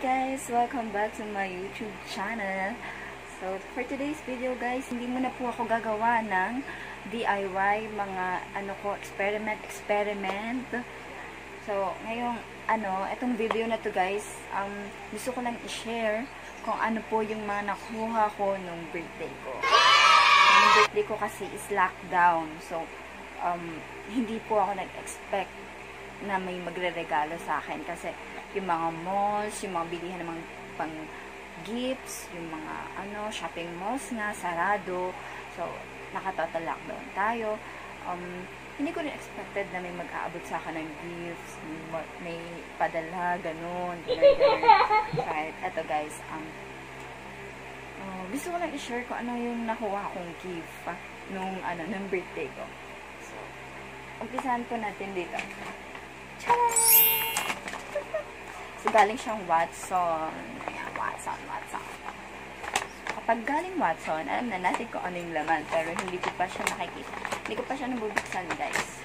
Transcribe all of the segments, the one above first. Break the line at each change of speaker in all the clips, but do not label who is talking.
guys! Welcome back to my YouTube channel. So, for today's video guys, hindi mo na po ako gagawa ng DIY, mga ano ko, experiment, experiment. So, ngayong ano, itong video na to guys, um, gusto ko lang i-share kung ano po yung mga nakuha ko nung birthday ko. Yung birthday ko kasi is lockdown. So, um, hindi po ako nag-expect na may magre-regalo sa akin kasi yung mga malls, yung mga bilihan ng mga pang gifts, yung mga ano, shopping malls nga, sarado. So, nakatotal lockdown tayo. Um, hindi ko rin expected na may mag-aabot sa akin ng gifts, may, may padala, ganun, ganun, ganun. Kahit, eto guys, um, uh, gusto ko lang i-share ko ano yung nakuha kong gift ah, nung, ano, nung birthday ko. So, umpisahan po natin dito. So, galing siyang Watson. Ayan, Watson, Watson. Kapag galing Watson, alam na natin kung ano yung laman. Pero hindi ko pa siya nakikita. Hindi ko pa siya nabubuksan, guys.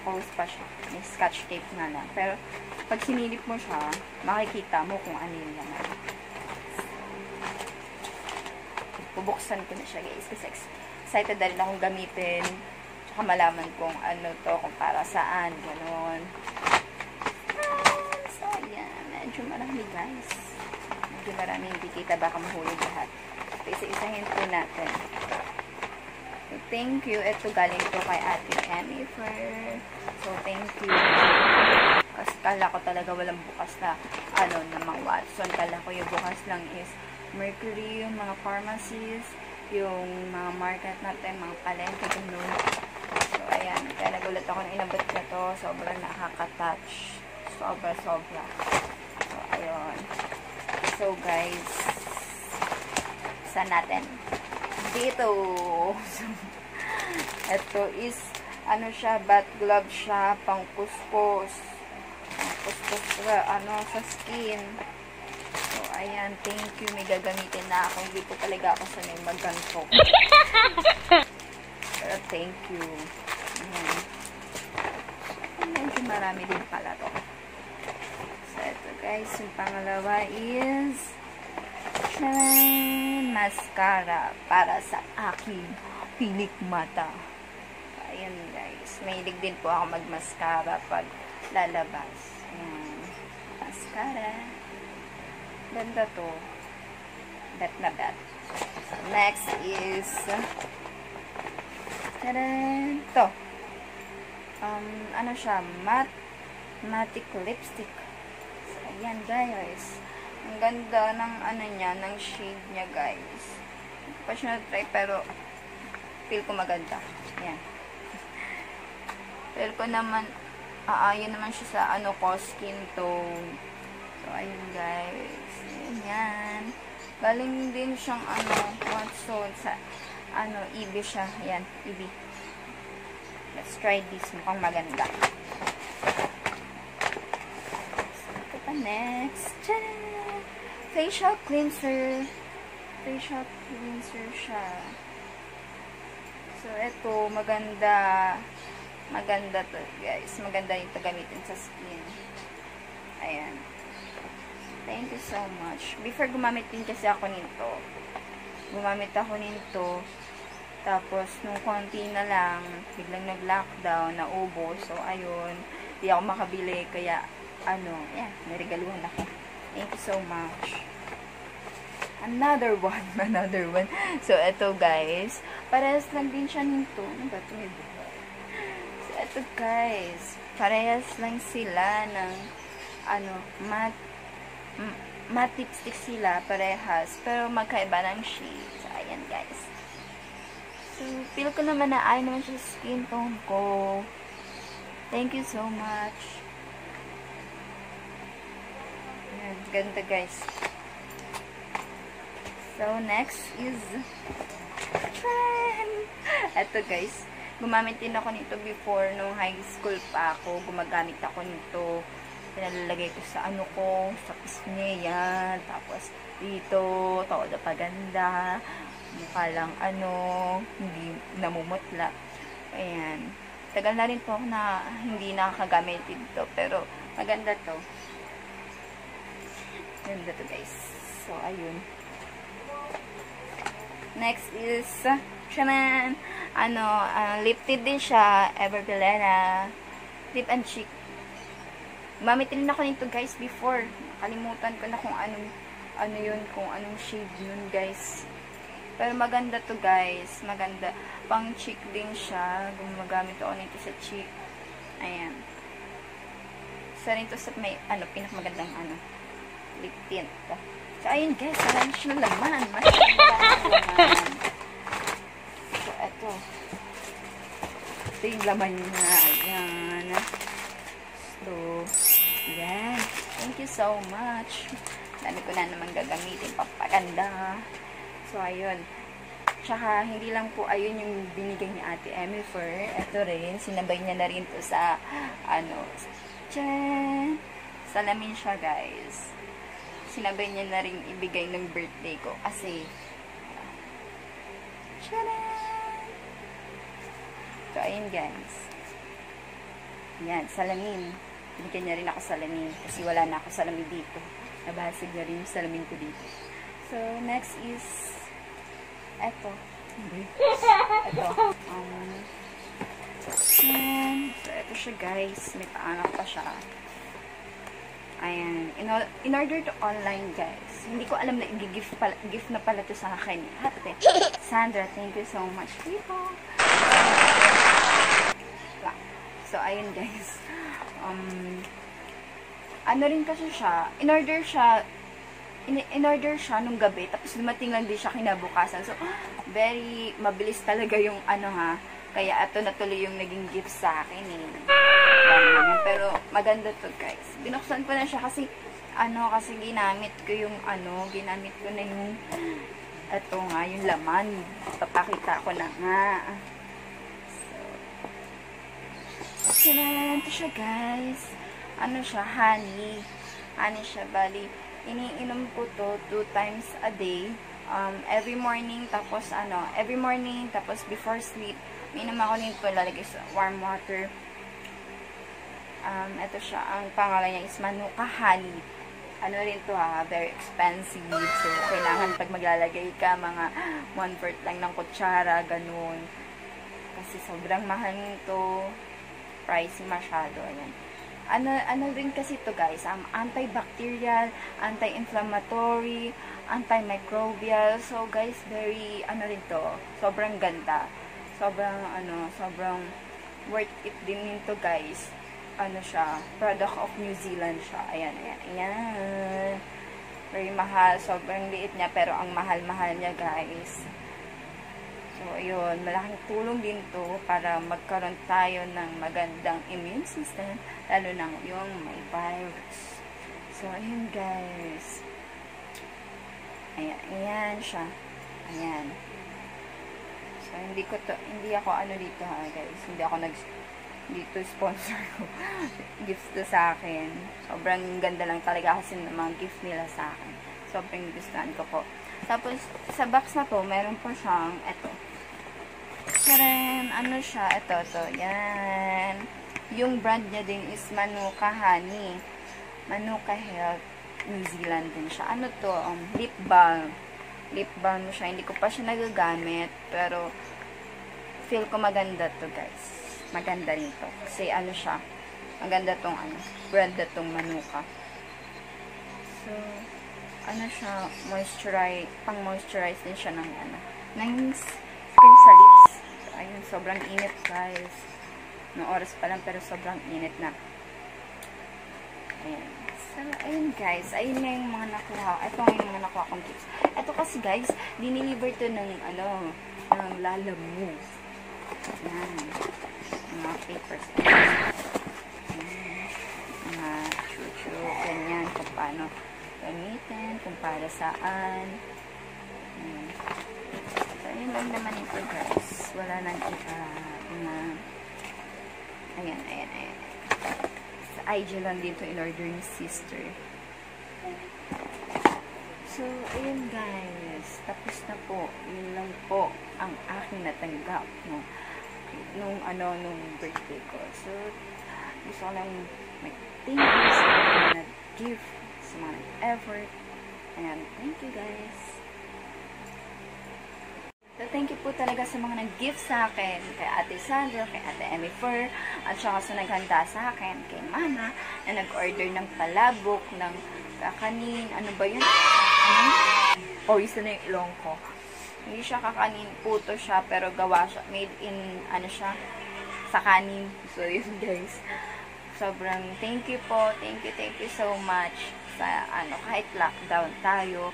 Close pa siya. May scotch tape nga lang. Pero, pag sinilip mo siya, makikita mo kung ano yung laman. Bubuksan ko na siya, guys. Kasi excited na rin akong gamitin. Tsaka malaman kung ano to, kung para saan. Ganon. Medyo marami, guys. Medyo marami. Hindi kita baka mahulog lahat. So, isa-isahin po natin. So, thank you. Ito galing to kay Ate Jennifer. So, thank you. Kasi kala ko talaga walang bukas na, ano, na mga Watson. Kala ko yung bukas lang is Mercury, yung mga pharmacies, yung mga market natin, mga palengke, ganun. So, ayan. Kaya nagulat ako na inabot na to. Sobrang nakaka-touch. Sobra, sobra. Ayun. So, guys, saan natin? Dito. Ito is, ano siya, bat glove siya, pang kuskus. Pang kuskus sa, ano, sa skin. So, ayan, thank you. May gagamitin na ako. Hindi ko talaga ako sanay magganto. Pero, thank you. Ayan. Medyo marami din pala to. Guys, yung pangalawa is Charan! Mascara para sa aking pilik mata. Ayan guys. Mahilig din po ako mag-mascara pag lalabas. Ayan. Mascara. Ganda to. Bet na bet. Next is Charan! To. Um, ano siya? Matte matic lipstick. Ayan guys. Ang ganda ng ano niya, ng shade niya guys. Pa siya na-try pero feel ko maganda. Ayan. Feel ko naman, aayon naman siya sa ano ko, skin tone. So, ayun guys. Ayan. Galing din siyang ano, Watson sa ano, EB siya. Ayan, EB. Let's try this. Mukhang maganda. Next. Tcharam! Facial cleanser. Facial cleanser siya. So, ito, maganda. Maganda to, guys. Maganda ito gamitin sa skin. Ayan. Thank you so much. Before gumamit din kasi ako nito. Gumamit ako nito. Tapos, nung konti na lang, biglang nag-lockdown, naubo. So, ayun. Hindi ako makabili. Kaya, ano, yan, may regaluhan ako. Thank you so much. Another one, another one. So, eto guys, parehas lang din siya nito. Ano ba ito? May buhay. So, eto guys, parehas lang sila ng, ano, mat, matte lipstick sila, parehas. Pero magkaiba ng shade. So, ayan guys. So, feel ko naman na ay naman siya skin tone ko. Thank you so much. Ayan, ganda guys. So, next is trend! Ito guys, gumamit din ako nito before nung high school pa ako. Gumagamit ako nito. Pinalalagay ko sa ano ko, sa pisngi, yan. Tapos, dito, todo paganda. Mukha lang ano, hindi namumutla. Ayan. Tagal na rin po ako na hindi nakakagamit dito. Pero, maganda to. Maganda to guys. So, ayun. Next is, shanan, ano, uh, tint din siya, Everbelena, lip and cheek. Gumamit din ako nito guys before. Nakalimutan ko na kung anong, ano yun, kung anong shade yun guys. Pero maganda to guys, maganda. Pang cheek din siya, gumagamit ako nito sa cheek. Ayan. Isa rin to sa may, ano, pinakamagandang, ano, lip tint. So, ayun guys, wala na laman. Mas laman. So, eto. Ito yung laman niya. Ayan. So, yan. Thank you so much. Dami ko na naman gagamitin. Papaganda. So, ayun. Tsaka, hindi lang po, ayun yung binigay ni Ate Emmy for, eto rin, sinabay niya na rin to sa, ano, tjan! Salamin siya, guys sinabay niya na rin ibigay ng birthday ko. Kasi, Charan! So, ayun guys. Yan, salamin. Binigyan niya rin ako salamin. Kasi wala na ako salamin dito. Nabasig na rin yung salamin ko dito. So, next is, eto. Eto. Um, yan. So, eto siya guys. May paanak pa siya. Ayan. In, in order to online, guys, hindi ko alam na i-gift pala, gift na pala to sa akin. Ate, Sandra, thank you so much. People. So, ayun, guys. Um, ano rin kasi siya, in order siya, in, in order siya nung gabi, tapos dumating lang din siya kinabukasan. So, very mabilis talaga yung ano ha, kaya ito na tuloy yung naging gift sa akin eh. Ganyan. Pero maganda to guys. Binuksan ko na siya kasi ano kasi ginamit ko yung ano, ginamit ko na yung ito nga, yung laman. Papakita ko na nga. So, ito siya guys. Ano siya, honey. Honey siya, bali. Iniinom ko to two times a day. Um, every morning, tapos ano, every morning, tapos before sleep, Minom ako nito, lalagay sa warm water. Um, ito siya, ang pangalan niya is Manuka. Ano rin to ha, very expensive. So, kailangan pag maglalagay ka, mga one-fourth lang ng kutsara, ganun. Kasi sobrang mahal nito. Pricey masyado. Ayan. Ano, ano rin kasi to guys, um, antibacterial, anti-inflammatory, antimicrobial. So guys, very, ano rin to, sobrang ganda sobrang ano, sobrang worth it din nito guys. Ano siya, product of New Zealand siya. Ayan, ayan, ayan. Very mahal, sobrang liit niya, pero ang mahal-mahal niya guys. So, ayun, malaking tulong din to para magkaroon tayo ng magandang immune system, lalo na yung may virus. So, ayun guys. Ayan, ayan siya. Ayan. So, hindi ko to, hindi ako ano dito ha, guys. Hindi ako nag, dito sponsor ko. gifts to sa akin. Sobrang ganda lang talaga kasi ng mga gift nila sa akin. Sobrang gustuhan ko po. Tapos, sa box na to, meron po siyang, eto. Karen, ano siya? Ito, to. Yan. Yung brand niya din is Manuka Honey. Manuka Health. New Zealand din siya. Ano to? Um, lip balm lip balm siya. Hindi ko pa siya nagagamit. Pero, feel ko maganda to guys. Maganda rin to. Kasi ano siya, maganda tong ano, brand na tong manuka. So, ano siya, moisturize, pang moisturize din siya ng ano, ng skin sa lips. Ayun, sobrang init guys. No oras pa lang, pero sobrang init na. Ayan. So, ayun guys. Ayun na yung mga nakuha. Ito yung mga nakuha kong tips. Ito kasi guys, diniliver to ng, ano, ng Lala Move. Yan. Mga papers. Mga chuchu. Ganyan. Kung paano gamitin. Kung para saan. Ayan. So, ayun lang naman ito guys. Wala nang iba na ayan, ayan, ayan. IG lang dito in-order ni sister. So, ayun guys. Tapos na po. Yun lang po ang aking natanggap no, nung ano, nung birthday ko. So, gusto ko lang mag-thank you sa mga nag-gift, sa mga nag-effort, Ayan, thank you guys. So, thank you po talaga sa mga nag-gift sa akin, kay Ate Sandra, kay Ate Emmy Fur, at saka sa naghanda sa akin, kay Mama, na nag-order ng palabok, ng kakanin, ano ba yun? Ano? Oh, isa na yung ko. Hindi siya kakanin, puto siya, pero gawa siya, made in, ano siya, sa kanin. So, yun guys. Sobrang thank you po, thank you, thank you so much sa, ano, kahit lockdown tayo,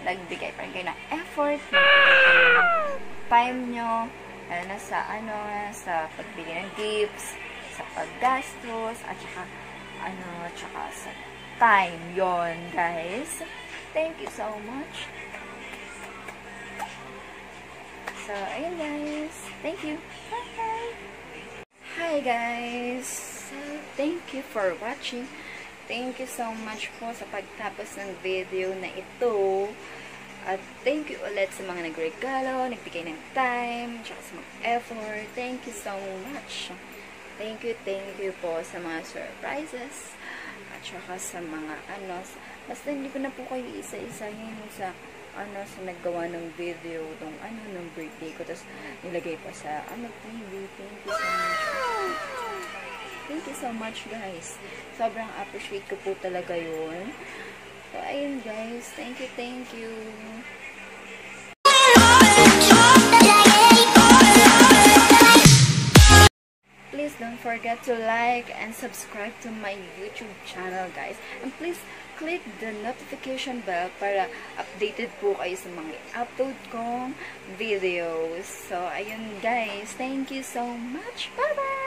nagbigay pa rin kayo ng effort, time nyo, lalo na sa, ano, sa pagbili ng gifts, sa paggastos, at saka, ano, at saka sa time yon guys. Thank you so much. So, ayun guys. Thank you. Bye-bye. Hi guys. Thank you for watching. Thank you so much po sa pagtapos ng video na ito. At thank you ulit sa mga nagregalo, nagbigay ng time, tsaka sa mga effort. Thank you so much. Thank you, thank you po sa mga surprises. At saka sa mga ano, basta hindi ko na po kayo isa-isahin sa ano, sa naggawa ng video nung ano, nung birthday ko. Tapos nilagay pa sa ano, TV. Thank you so much. Thank you so much, guys. Sobrang appreciate ko po talaga yun. So, ayun, guys. Thank you, thank you. Please don't forget to like and subscribe to my YouTube channel, guys. And please click the notification bell para updated po kayo sa mga upload kong videos. So, ayun guys. Thank you so much. Bye-bye!